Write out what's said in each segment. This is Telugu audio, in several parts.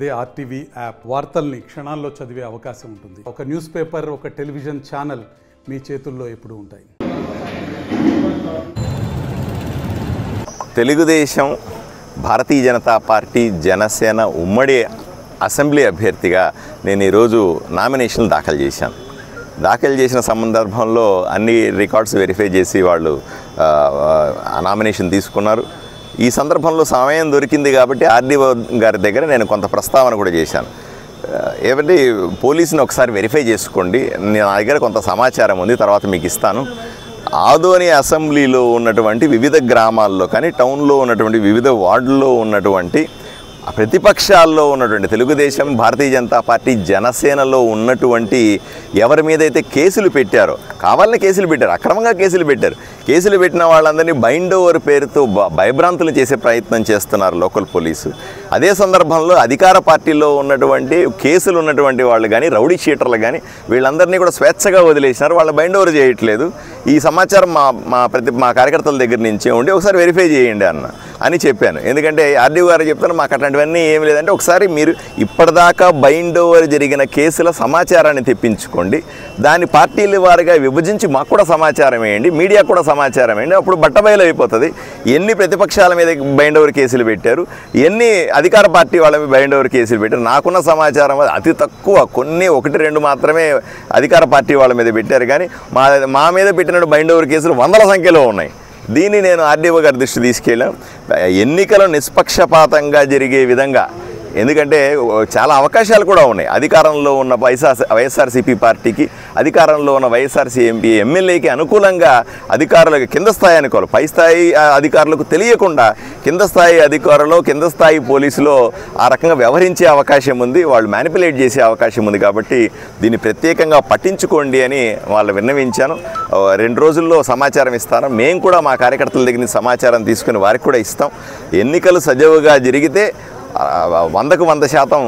అదే ఆర్టీవీ యాప్ వార్తల్ని క్షణాల్లో చదివే అవకాశం ఉంటుంది. ఒక న్యూస్ పేపర్ ఒక టెలివిజన్ ఛానల్ మీ చేతుల్లో ఎప్పుడు ఉంటాయి. తెలుగుదేశం భారతీయ జనతా పార్టీ జనసేన ఉమ్మడి అసెంబ్లీ అభ్యర్థిగా నేను ఈరోజు నామినేషన్లు దాఖలు చేశాను. దాఖలు చేసిన సందర్భంలో అన్ని రికార్డ్స్ వెరిఫై చేసి వాళ్ళు నామినేషన్ తీసుకున్నారు. ఈ సందర్భంలో సమయం దొరికింది కాబట్టి ఆర్డీఓ గారి దగ్గర నేను కొంత ప్రస్తావన కూడా చేశాను. ఏమంటే పోలీసుని ఒకసారి వెరిఫై చేసుకోండి. నా దగ్గర కొంత సమాచారం ఉంది తర్వాత మీకు ఇస్తాను. ఆదోని అసెంబ్లీలో ఉన్నటువంటి వివిధ గ్రామాల్లో కానీ టౌన్లో ఉన్నటువంటి వివిధ వార్డుల్లో ఉన్నటువంటి ప్రతిపక్షాల్లో ఉన్నటువంటి తెలుగుదేశం భారతీయ జనతా పార్టీ జనసేనలో ఉన్నటువంటి ఎవరి మీద అయితే కేసులు పెట్టారో కావాలనే కేసులు పెట్టారు అక్రమంగా కేసులు పెట్టారు కేసులు పెట్టిన వాళ్ళందరినీ బైండ్ ఓవర్ పేరుతో భయభ్రాంతులు చేసే ప్రయత్నం చేస్తున్నారు లోకల్ పోలీసు. అదే సందర్భంలో అధికార పార్టీలో ఉన్నటువంటి కేసులు ఉన్నటువంటి వాళ్ళు కానీ రౌడీ షీటర్లు కానీ వీళ్ళందరినీ కూడా స్వేచ్ఛగా వదిలేసినారు. వాళ్ళు బైండ్ ఓవర్ చేయట్లేదు. ఈ సమాచారం మా మా ప్రతి మా కార్యకర్తల దగ్గర నుంచే ఉండి ఒకసారి వెరిఫై చేయండి అన్న అని చెప్పాను. ఎందుకంటే ఆర్డీఓ గారు చెప్తాను మాకు అట్లాంటివన్నీ ఏమి లేదంటే ఒకసారి మీరు ఇప్పటిదాకా బైండ్ ఓవర్ జరిగిన కేసుల సమాచారాన్ని తెప్పించుకోండి. దాని పార్టీల వారిగా విభజించి మాకు కూడా సమాచారం వేయండి. మీడియా కూడా సమాచారం ఏంటి? అప్పుడు బట్టబయలు అయిపోతుంది ఎన్ని ప్రతిపక్షాల మీద బైండ్ ఓవర్ కేసులు పెట్టారు? ఎన్ని అధికార పార్టీ వాళ్ళ మీద బైండ్ ఓవర్ కేసులు పెట్టారు? నాకున్న సమాచారం అతి తక్కువ. కొన్ని ఒకటి రెండు మాత్రమే అధికార పార్టీ వాళ్ళ మీద పెట్టారు. కానీ మా మా మీద పెట్టిన బైండ్ ఓవర్ కేసులు వందల సంఖ్యలో ఉన్నాయి. దీన్ని నేను ఆర్డీఓ గారి దృష్టి తీసుకెళ్ళాం ఎన్నికలు నిష్పక్షపాతంగా జరిగే విధంగా ఎందుకంటే చాలా అవకాశాలు కూడా ఉన్నాయి. అధికారంలో ఉన్న వైఎస్ఆర్ వైఎస్ఆర్సీపీ పార్టీకి అధికారంలో ఉన్న వైఎస్ఆర్సీ ఎంపీ ఎమ్మెల్యేకి అనుకూలంగా అధికారులకు కింద స్థాయి అనుకోవాలి పై స్థాయి అధికారులకు తెలియకుండా కింద స్థాయి అధికారులు కింద స్థాయి పోలీసులో ఆ రకంగా వ్యవహరించే అవకాశం ఉంది. వాళ్ళు మ్యానిపులేట్ చేసే అవకాశం ఉంది కాబట్టి దీన్ని ప్రత్యేకంగా పట్టించుకోండి అని వాళ్ళు విన్నవించాను. రెండు రోజుల్లో సమాచారం ఇస్తాను. మేము కూడా మా కార్యకర్తల దగ్గర సమాచారం తీసుకుని వారికి కూడా ఇస్తాం. ఎన్నికలు సజావుగా జరిగితే వందకు వంద శాతం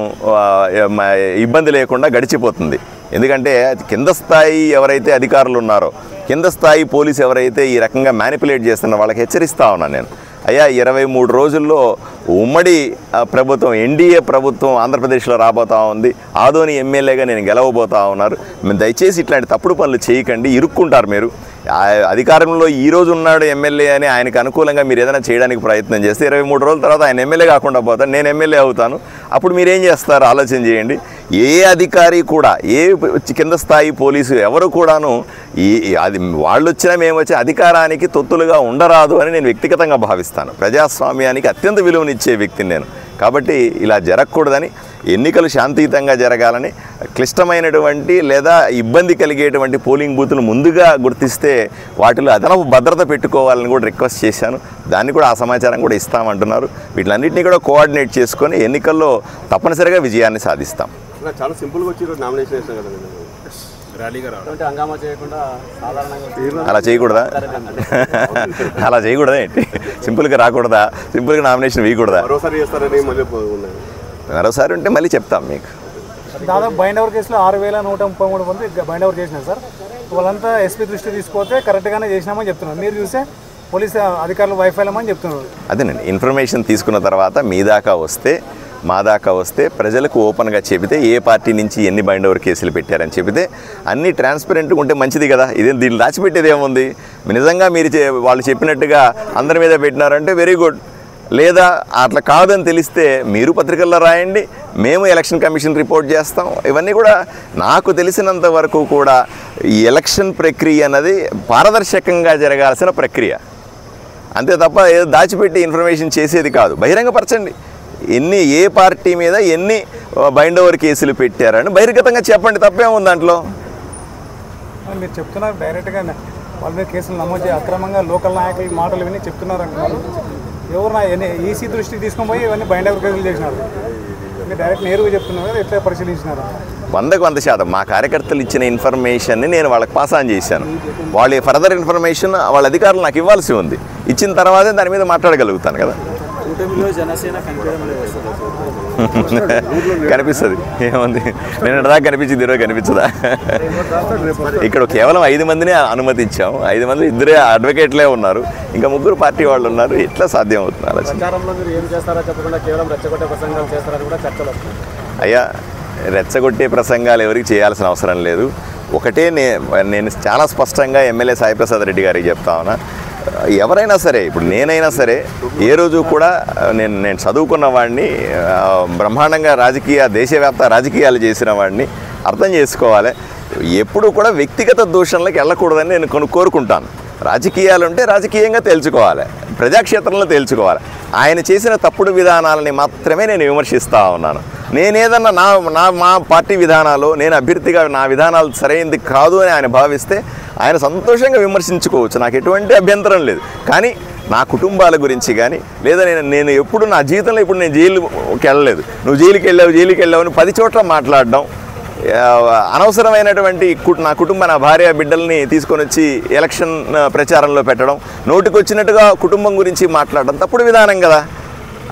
ఇబ్బంది లేకుండా గడిచిపోతుంది. ఎందుకంటే కింద స్థాయి ఎవరైతే అధికారులు ఉన్నారో కింద స్థాయి పోలీసు ఎవరైతే ఈ రకంగా మ్యానిపులేట్ చేస్తున్నారో వాళ్ళకి హెచ్చరిస్తా ఉన్నాను నేను. అయ్యా ఇరవై మూడు రోజుల్లో ఉమ్మడి ప్రభుత్వం ఎన్డీఏ ప్రభుత్వం ఆంధ్రప్రదేశ్లో రాబోతా ఉంది. ఆదోని ఎమ్మెల్యేగా నేను గెలవబోతా ఉన్నారు. దయచేసి ఇట్లాంటి తప్పుడు పనులు చేయకండి. ఇరుక్కుంటారు మీరు. అధికారంలో ఈ రోజు ఉన్నాడు ఎమ్మెల్యే అని ఆయనకు అనుకూలంగా మీరు ఏదైనా చేయడానికి ప్రయత్నం చేస్తే ఇరవై మూడు రోజుల తర్వాత ఆయన ఎమ్మెల్యే కాకుండా పోతాను నేను ఎమ్మెల్యే అవుతాను. అప్పుడు మీరు ఏం చేస్తారు? ఆలోచన చేయండి. ఏ అధికారి కూడా ఏ కింద స్థాయి పోలీసు ఎవరు కూడాను ఈ అది వాళ్ళు వచ్చినా మేము వచ్చి అధికారానికి తొత్తులుగా ఉండరాదు అని నేను వ్యక్తిగతంగా భావిస్తాను. ప్రజాస్వామ్యానికి అత్యంత విలువనిచ్చే వ్యక్తిని నేను. కాబట్టి ఇలా జరగకూడదని ఎన్నికలు శాంతియుతంగా జరగాలని క్లిష్టమైనటువంటి లేదా ఇబ్బంది కలిగేటువంటి పోలింగ్ బూతులు ముందుగా గుర్తిస్తే వాటిలో అదనపు భద్రత పెట్టుకోవాలని కూడా రిక్వెస్ట్ చేశాను. దాన్ని కూడా ఆ సమాచారం కూడా ఇస్తామంటున్నారు. వీటిలన్నింటినీ కూడా కోఆర్డినేట్ చేసుకొని ఎన్నికల్లో తప్పనిసరిగా విజయాన్ని సాధిస్తాం. చాలా సింపుల్గా వచ్చి నామినేషన్ వేసాం కదండి అలా చేయకూడదా? అలా చేయకూడదా ఏంటి? సింపుల్గా రాకూడదా? సింపుల్గా నామినేషన్ వేయకూడదా? మరోసారి ఉంటే మళ్ళీ చెప్తాం మీకు. దాదాపు బైండ్ ఓవర్ కేసులో ఆరు వేల నూట ముప్పై మూడు మంది బైండ్ ఓవర్ చేసినారు సార్. వాళ్ళంతా ఎస్పీ దృష్టి తీసుకుపోతే కరెక్ట్గానే చేసినామని చెప్తున్నారు. మీరు చూస్తే పోలీస్ అధికారులు వైఫల్యం అని చెప్తున్నారు. అదేనండి. ఇన్ఫర్మేషన్ తీసుకున్న తర్వాత మీ దాకా వస్తే మా దాకా వస్తే ప్రజలకు ఓపెన్గా చెబితే ఏ పార్టీ నుంచి ఎన్ని బైండ్ ఓవర్ కేసులు పెట్టారని చెబితే అన్నీ ట్రాన్స్పరెంట్గా ఉంటే మంచిది కదా. ఇదే దీన్ని దాచిపెట్టేది ఏముంది? నిజంగా మీరు వాళ్ళు చెప్పినట్టుగా అందరి మీద పెట్టినారంటే వెరీ గుడ్ లేదా అట్లా కాదని తెలిస్తే మీరు పత్రికల్లో రాయండి మేము ఎలక్షన్ కమిషన్ రిపోర్ట్ చేస్తాం. ఇవన్నీ కూడా నాకు తెలిసినంత వరకు కూడా ఈ ఎలక్షన్ ప్రక్రియ అన్నది పారదర్శకంగా జరగాల్సిన ప్రక్రియ. అంతే తప్ప ఏదో దాచిపెట్టి ఇన్ఫర్మేషన్ చేసేది కాదు. బహిరంగపరచండి. ఎన్ని ఏ పార్టీ మీద ఎన్ని బైండ్ ఓవర్ కేసులు పెట్టారని బహిర్గతంగా చెప్పండి తప్పేముంది దాంట్లో? మీరు చెప్తున్నారు డైరెక్ట్గా వాళ్ళ మీద కేసులు నమోదు అక్రమంగా లోకల్ నాయకుల మాటలు విని చెప్తున్నారు ఎవరు నా ఈసీ దృష్టికి తీసుకొని పోయి ఇవన్నీ బయట ఓవర్ చేసినారు. మీరు డైరెక్ట్ నేరుగా చెప్తున్నారు కదా ఎట్లా పరిశీలించినారు? వందకు వంద శాతం మా కార్యకర్తలు ఇచ్చిన ఇన్ఫర్మేషన్ని నేను వాళ్ళకి పాస్ ఆన్ చేశాను. వాళ్ళ ఫర్దర్ ఇన్ఫర్మేషన్ వాళ్ళ అధికారులు నాకు ఇవ్వాల్సి ఉంది. ఇచ్చిన తర్వాతే దాని మీద మాట్లాడగలుగుతాను కదా. కూటమిలో జనసేన కనిపిస్తుంది. ఏముంది? నేను దాకా కనిపించింది ఈరోజు కనిపించదా? ఇక్కడ కేవలం ఐదు మందిని అనుమతించాం. ఐదు మంది ఇద్దరే అడ్వకేట్లే ఉన్నారు. ఇంకా ముగ్గురు పార్టీ వాళ్ళు ఉన్నారు. ఎట్లా సాధ్యం అవుతుంది ఆలోచన? అయ్యా రెచ్చగొట్టే ప్రసంగాలు ఎవరికి చేయాల్సిన అవసరం లేదు. ఒకటే నే నేను చాలా స్పష్టంగా ఎమ్మెల్యే సాయిప్రసాద్ రెడ్డి గారికి చెప్తా ఉన్నా. ఎవరైనా సరే ఇప్పుడు నేనైనా సరే ఏ రోజు కూడా నేను నేను చదువుకున్న వాడిని బ్రహ్మాండంగా రాజకీయ దేశవ్యాప్త రాజకీయాలు చేసిన వాడిని అర్థం చేసుకోవాలి. ఎప్పుడు కూడా వ్యక్తిగత దూషణలకు వెళ్ళకూడదని నేను కొను కోరుకుంటాను. రాజకీయాలు ఉంటే రాజకీయంగా తెలుసుకోవాలి ప్రజాక్షేత్రంలో తేల్చుకోవాలి. ఆయన చేసిన తప్పుడు విధానాలని మాత్రమే నేను విమర్శిస్తూ ఉన్నాను. నేనేదన్నా నా నా మా పార్టీ విధానాలు నేను అభ్యర్థిగా నా విధానాలు సరైనది కాదు అని ఆయన భావిస్తే ఆయన సంతోషంగా విమర్శించుకోవచ్చు. నాకు ఎటువంటి అభ్యంతరం లేదు. కానీ నా కుటుంబాల గురించి కానీ లేదా నేను నేను ఎప్పుడు నా జీవితంలో ఇప్పుడు నేను జైలుకి వెళ్ళలేదు. నువ్వు జైలుకి వెళ్ళావు జైలుకి వెళ్ళావు అని పది చోట్ల మాట్లాడడం అనవసరమైనటువంటి నా కుటుంబ నా భార్య బిడ్డల్ని తీసుకొని వచ్చి ఎలక్షన్ ప్రచారంలో పెట్టడం నోటికొచ్చినట్టుగా కుటుంబం గురించి మాట్లాడడం తప్పుడు విధానం కదా.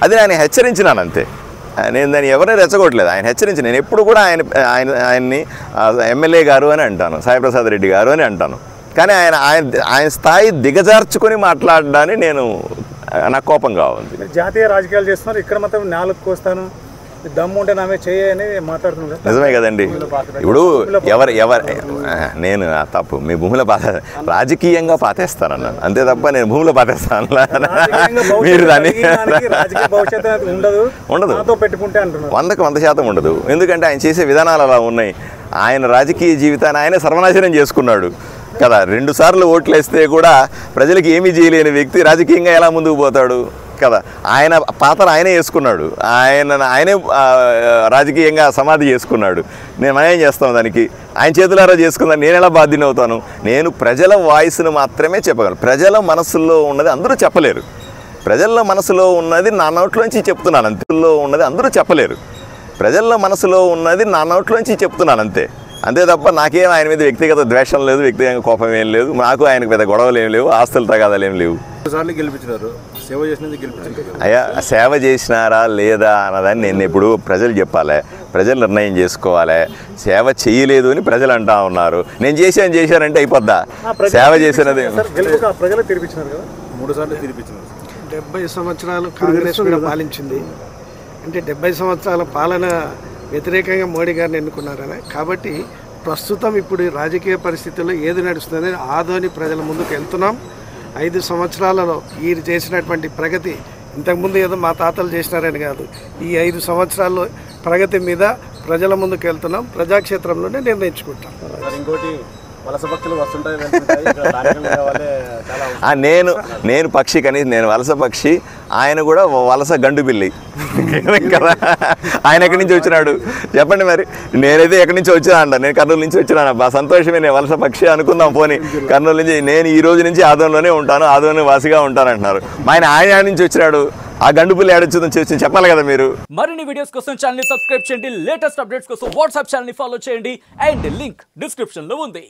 అది నేను హెచ్చరించినాను అంతే నేను దాన్ని ఎవరిని రెచ్చగొట్టలేదు. ఆయన హెచ్చరించి నేను ఎప్పుడు కూడా ఆయన ఆయన ఆయన్ని ఎమ్మెల్యే గారు అని అంటాను సాయిప్రసాద్ రెడ్డి గారు అని అంటాను. కానీ ఆయన ఆయన ఆయన స్థాయి దిగజార్చుకొని మాట్లాడడాన్ని నేను నాకు కోపంగా ఉంది. జాతీయ రాజకీయాలు చేస్తున్నారు. ఇక్కడ మాత్రం నాలుగు కోస్తాను. దమ్ము ఉంటే నామే చేయ అని మాట్లాడుతున్నారు. నిజమే కదండి. ఇప్పుడు ఎవరు ఎవరు నేను తప్పు. మీ భూమిలో పాత రాజకీయంగా పాతేస్తానన్నాను. అంతే తప్ప నేను భూమిలో పాతేస్తాను మీరు దాన్ని ఉండదు. ఉండదు. నాతో పెట్టుకుంటే అంటున్నారు. వందకు వంద శాతం ఉండదు. ఎందుకంటే ఆయన చేసే విధానాలు అలా ఉన్నాయి. ఆయన రాజకీయ జీవితాన్ని ఆయనే సర్వనాశనం చేసుకున్నాడు. కదా రెండు సార్లు ఓట్లేస్తే కూడా ప్రజలకు ఏమీ చేయలేని వ్యక్తి రాజకీయంగా ఎలా ముందుకు పోతాడు? కదా. ఆయన పాత్ర ఆయనే వేసుకున్నాడు. ఆయన ఆయనే రాజకీయంగా సమాధి చేసుకున్నాడు. నేను మనం ఏం చేస్తాం దానికి? ఆయన చేతులారా చేసుకుందాం. నేను ఎలా బాధ్యం అవుతాను? నేను ప్రజల వాయిస్ను మాత్రమే చెప్పగలను. ప్రజల మనసుల్లో ఉన్నది అందరూ చెప్పలేరు. ప్రజల మనసులో ఉన్నది నా నోట్లోంచి చెప్తున్నాను అంతలో ఉన్నది అందరూ చెప్పలేరు. ప్రజల మనసులో ఉన్నది నా నోట్లోంచి చెప్తున్నాను అంతే. అంతే తప్ప నాకేం ఆయన మీద వ్యక్తిగత ద్వేషం లేదు వ్యక్తిగత కోపం ఏం లేదు. నాకు ఆయనకు పెద్ద గొడవలు ఏం లేవు ఆస్తులు తగాదాలు ఏం లేవు. గెలిపించినారు. అయ్యా సేవ చేసినారా లేదా అన్నదాన్ని నేను ఇప్పుడు ప్రజలు చెప్పాలి. ప్రజలు నిర్ణయం చేసుకోవాలి. సేవ చేయలేదు అని ప్రజలు అంటా ఉన్నారు. నేను చేశాను చేశానంటే అయిపోద్దా? సేవ చేసినది సార్. గెలుపు ప్రజలు తెరిపించినారు కదా? మూడు సార్లు తినిపించినారు డెబ్బై సంవత్సరాలు కాంగ్రెస్ కూడా పాలించింది. అంటే డెబ్బై సంవత్సరాల పాలన వ్యతిరేకంగా మోడీ గారిని ఎన్నుకున్నారని. కాబట్టి ప్రస్తుతం ఇప్పుడు రాజకీయ పరిస్థితుల్లో ఏది నడుస్తుందని ఆదోని ప్రజల ముందుకు వెళ్తున్నాం. ఐదు సంవత్సరాలలో వీరు చేసినటువంటి ప్రగతి ఇంతకుముందు ఏదో మా తాతలు చేసినారని కాదు. ఈ ఐదు సంవత్సరాల్లో ప్రగతి మీద ప్రజల ముందుకు వెళ్తున్నాం ప్రజాక్షేత్రంలోనే నిర్ణయించుకుంటాం. ఇంకోటి వలస పక్షులు వస్తుంటాయి వెళ్తుంటాయి ఇక్కడ స్థానికంగా వాళ్ళే చాలా ఆ, నేను నేను పక్షి కానీ నేను వలస పక్షి ఆయన కూడా వలస గండు పిల్లి. కదా? ఆయన ఎక్కడి నుంచి వచ్చినాడు? చెప్పండి మరి. నేనైతే ఎక్కడి నుంచి వచ్చినా అంట. నేను కర్నూలు నుంచి వచ్చినాను. బా సంతోషమే నేను వలస పక్షి అనుకుందాం పోనీ. కర్నూలు నుంచి నేను ఈ రోజు నుంచి ఆదంలోనే ఉంటాను. ఆదంలో వాసిగా ఉంటాను అంటున్నారు మా ఆయన ఆయన నుంచి వచ్చినాడు? ఆ గండు పిల్లి ఏడొచ్చిందని వచ్చి చెప్పాలి కదా మీరు? మరిన్ని వీడియోస్ కోసం ఛానల్ని సబ్స్క్రైబ్ చేయండి. లేటెస్ట్ అప్డేట్స్ కోసం వాట్సాప్ ఛానల్ని ఫాలో చేయండి. అండ్ లింక్ డిస్క్రిప్షన్లో ఉంది.